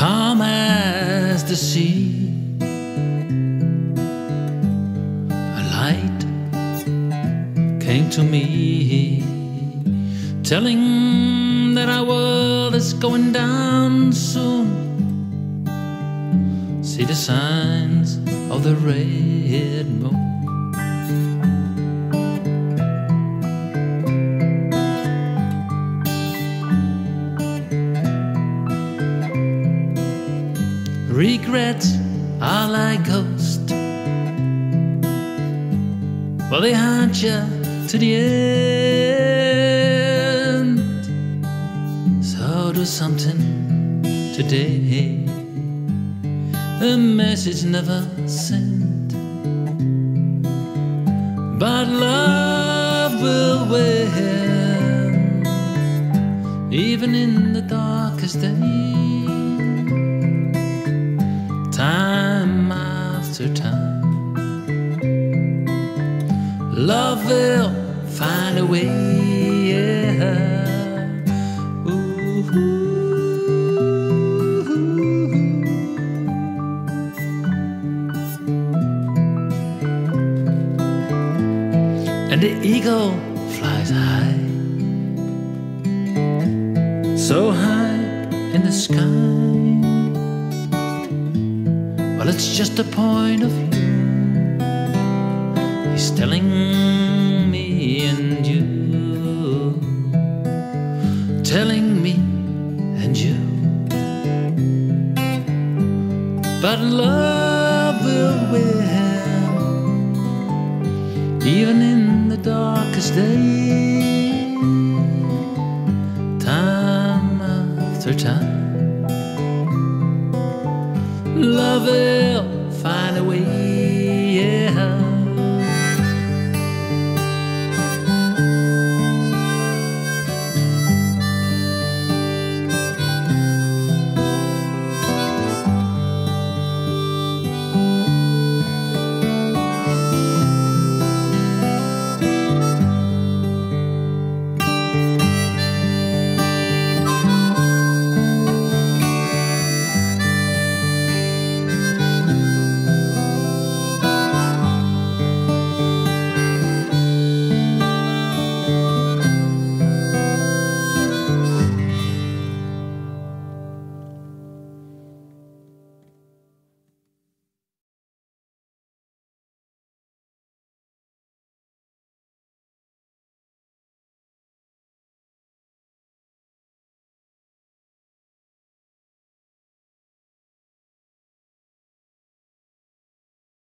calm as the sea. A light came to me, telling that our world is going down soon. See the signs of the red moon. Regrets are like ghosts. Well, they haunt you to the end. So do something today. A message never sent. But love will win, even in the darkest day. Love will find a way. Yeah. And the eagle flies high, so high in the sky. Well, it's just a point of view. He's telling me and you, telling me and you. But love will win, even in the darkest day. Time after time, love will Música